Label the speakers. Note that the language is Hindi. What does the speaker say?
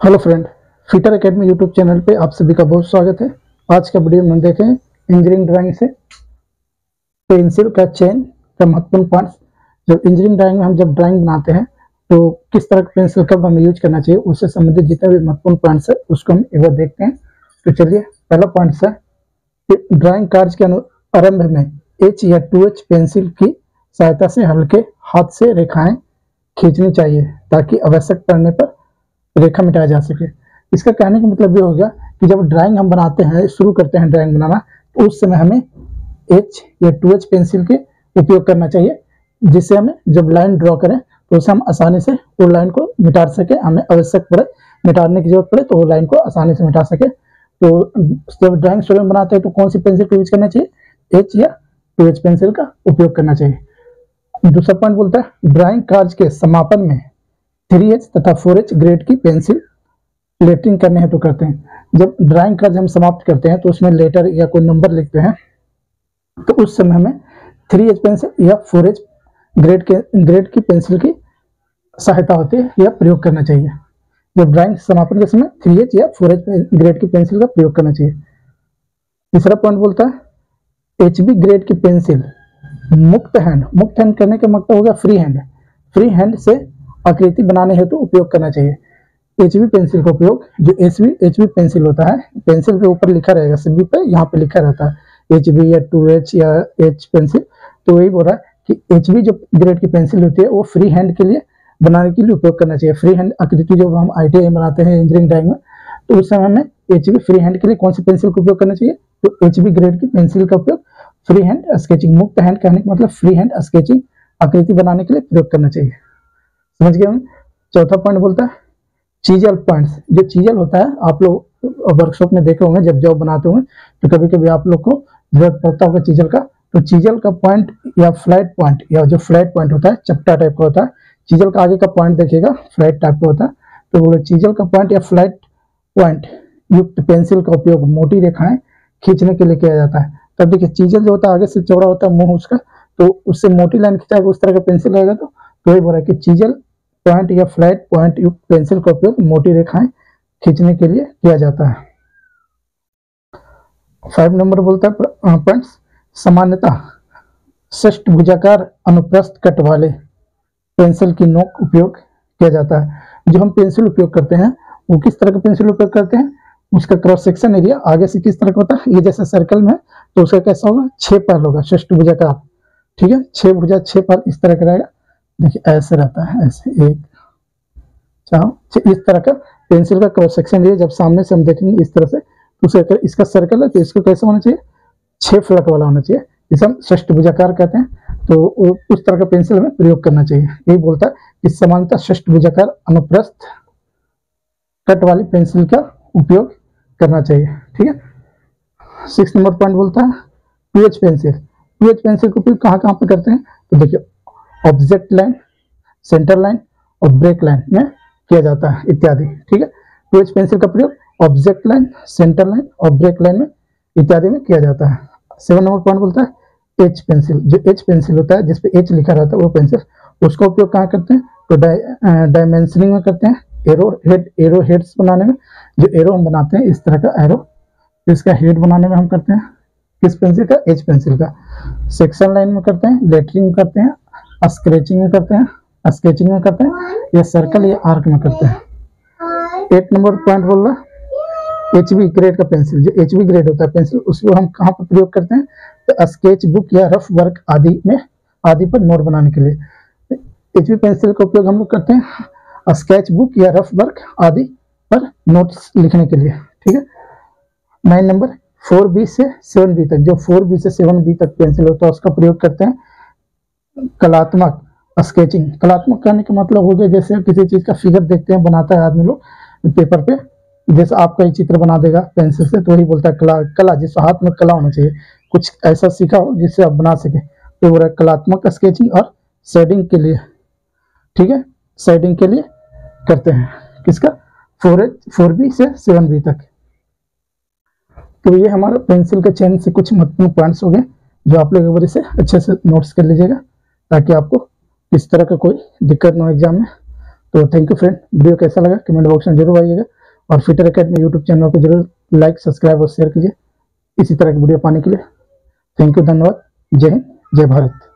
Speaker 1: Hello friend, fitter academy YouTube channel पे आप सभी का बहुत स्वागत है। आज का वीडियो में देखें इंजीनियरिंग ड्राइंग से पेंसिल का चेन का महत्वपूर्ण पार्ट्स जब इंजीनियरिंग ड्राइंग में हम जब ड्राइंग बनाते हैं तो किस तरह का पेंसिल कब हमें यूज़ करना चाहिए, उससे संबंधित जितने भी महत्वपूर्ण पॉइंट्स है, उसको हम एक देखते हैं। तो चलिए, पहला पॉइंट है कि ड्राइंग कार्य के आरंभ में एच या टू एच पेंसिल की सहायता से हल्के हाथ से रेखाएँ खींचनी चाहिए, ताकि आवश्यक पड़ने पर रेखा मिटाया जा सके। इसका कहने का मतलब ये हो गया कि जब ड्राइंग हम बनाते हैं, शुरू करते हैं ड्राइंग बनाना तो उस समय हमें एच या टू एच पेंसिल के उपयोग करना चाहिए, जिससे हमें जब लाइन ड्रॉ करें तो उसे हम आसानी से वो लाइन को मिटा सके, हमें आवश्यक पड़े, मिटाने की ज़रूरत पड़े तो वो लाइन को आसानी से मिटा सके। तो जब ड्राइंग शुरू में बनाते हैं तो कौन सी पेंसिल का यूज़ करना चाहिए? एच या टू एच पेंसिल का उपयोग करना चाहिए। दूसरा पॉइंट बोलता है ड्राइंग कार्य के समापन में थ्री एच तथा फोर एच ग्रेड की पेंसिल लेटरिंग करने हेतु करते हैं। जब ड्राइंग का हम समाप्त करते हैं तो उसमें लेटर या कोई नंबर लिखते हैं तो उस समय हमें थ्री एच पेंसिल या फोर एच ग्रेड के ग्रेड की पेंसिल की सहायता होती है, या प्रयोग करना चाहिए। जब ड्राइंग समापन के समय थ्री एच या फोर एच ग्रेड की पेंसिल का प्रयोग करना चाहिए। तीसरा पॉइंट बोलता है एच बी ग्रेड की पेंसिल मुक्त हैंड मुक्त हैंड करने का मतलब हो गया फ्री हैंड फ्री हैंड से आकृति बनाने हेतु तो उपयोग करना चाहिए। एच पेंसिल का उपयोग, जो एच बी पेंसिल होता है पेंसिल के ऊपर लिखा रहेगा, सभी पे यहाँ पे लिखा रहता है। एच बी या टू एच या एच पेंसिल तो वही बोल रहा है कि एच बी जो ग्रेड की पेंसिल होती है, वो फ्री हैंड के लिए बनाने के लिए उपयोग करना चाहिए। फ्री हैंड आकृति जब हम आई बनाते हैं इंजीनियरिंग ड्राइंग में तो उस समय हमें एच बी फ्री हैंड के लिए कौन सी पेंसिल का उपयोग करना चाहिए? तो एच बी ग्रेड की पेंसिल का उपयोग फ्री हैंड स्केचिंग मुक्त हैंड कहने का मतलब फ्री हैंड स्केचिंग आकृति बनाने के लिए प्रयोग करना चाहिए। समझ गए हम चौथा पॉइंट बोलता है, चीजल पॉइंट्स जो चीजल होता है, आप लोग वर्कशॉप में देखे होंगे, जब जॉब बनाते होंगे तो कभी कभी आप लोग को ज़रूरत पड़ता होगा चीजल का। तो चीजल का पॉइंट या फ्लैट पॉइंट या जो फ्लैट पॉइंट होता है, चपटा टाइप का होता है। चीजल का आगे का पॉइंट देखिएगा फ्लैट टाइप का होता है। तो बोले चीजल का पॉइंट या फ्लैट पॉइंट युक्त पेंसिल का उपयोग मोटी रेखाएँ खींचने के लिए किया जाता है। तब देखिए, चीजल जो होता है, आगे से चौड़ा होता है, मुँह उसका तो उससे मोटी लाइन खिंचाएगा उस तरह का पेंसिल रहेगा तो वही बोला कि चीजल पॉइंट या फ्लैट पॉइंट युक्त पेंसिल का उपयोग मोटी रेखाएँ खींचने के लिए किया जाता है। फाइव नंबर बोलता है पॉइंट्स सामान्यता षष्ट भुजाकार अनुप्रस्थ कट वाले पेंसिल की नोक उपयोग किया जाता है। जो हम पेंसिल उपयोग करते हैं, वो किस तरह का पेंसिल उपयोग करते हैं? उसका क्रॉस सेक्शन एरिया आगे से किस तरह का होता है? ये जैसे सर्कल में तो उसका कैसा होगा? छह पर होगा षष्ट भुजाकार। ठीक है? छह भुजा, छह पर इस तरह का रहेगा। देखिए, ऐसे रहता है, ऐसे एक, चाहो इस तरह का पेंसिल का क्रॉस सेक्शन लिए जब सामने से हम देखेंगे इस तरह से तो उसे इसका सर्कल है तो इसको कैसे होना चाहिए? छह फ्लक वाला होना चाहिए जिसे हम षष्ट भुजाकार कहते हैं तो उस तरह का पेंसिल हमें प्रयोग करना चाहिए। यही बोलता है कि समानता षष्ट भुजाकार अनुप्रस्थ कट वाली पेंसिल का उपयोग करना चाहिए, ठीक है? सिक्स नंबर पॉइंट बोलता है पीएच पेंसिल पीएच पेंसिल का उपयोग कहाँ कहाँ पे करते हैं? तो देखिए ऑब्जेक्ट लाइन, सेंटर लाइन और ब्रेक लाइन में किया जाता है, इत्यादि, ठीक है? पीएच पेंसिल का प्रयोग ऑब्जेक्ट लाइन, सेंटर लाइन और ब्रेक लाइन में इत्यादि में किया जाता है। सेवन नंबर पॉइंट बोलता है एच पेंसिल जो एच पेंसिल होता है जिसपे एच लिखा रहता है, वो पेंसिल उसका उपयोग कहाँ करते हैं? तो डायमेंशनिंग में करते हैं एरो हेड एरो हेड्स बनाने में, जो एरो हम बनाते हैं, इस तरह का एरो इसका हेड बनाने में हम करते हैं, किस पेंसिल का? एच पेंसिल का। सेक्शन लाइन में करते हैं लेटरिंग करते हैं स्क्रेचिंग में करते हैं? स्केचिंग में करते हैं? या सर्कल या आर्क में करते हैं? एक नंबर पॉइंट बोल रहा? एच बी ग्रेड का पेंसिल जो एच बी ग्रेड होता है पेंसिल उसको हम कहाँ पर प्रयोग करते हैं? तो स्केच बुक या रफ वर्क आदि में आदि पर नोट बनाने के लिए। एच बी पेंसिल का उपयोग हम लोग करते हैं। स्केच बुक या रफ वर्क आदि पर नोट्स लिखने के लिए ठीक है? नाइन नंबर फोर बी से सेवन बी तक जो फोर बी से सेवन बी तक पेंसिल होता है उसका प्रयोग करते हैं। कलात्मक स्केचिंग कलात्मक करने का मतलब हो गया, जैसे किसी चीज़ का फिगर देखते हैं, बनाता है आदमी लोग पेपर पे, जैसे आपका ही चित्र बना देगा पेंसिल से तो वही बोलता है, कला कला, जिस हाथ में कला होना चाहिए, कुछ ऐसा सीखा हो, जिससे आप बना सके। तो बोल कलात्मक स्केचिंग और शेडिंग के लिए। ठीक है? शेडिंग के लिए करते हैं। किसका? फोर एच फोर बी से सेवन बी तक। तो ये हमारा पेंसिल के चेन से कुछ महत्वपूर्ण पॉइंट्स हो गए, जो आप लोग एक बार इसे अच्छे से नोट्स कर लीजिएगा। ताकि आपको इस तरह का कोई दिक्कत ना हो एग्ज़ाम में। तो थैंक यू फ्रेंड वीडियो कैसा लगा? कमेंट बॉक्स में ज़रूर आइएगा और फिटर अकेडमी यूट्यूब चैनल को ज़रूर लाइक सब्सक्राइब और शेयर कीजिए। इसी तरह की वीडियो पाने के लिए। थैंक यू धन्यवाद। जय हिंद, जय भारत।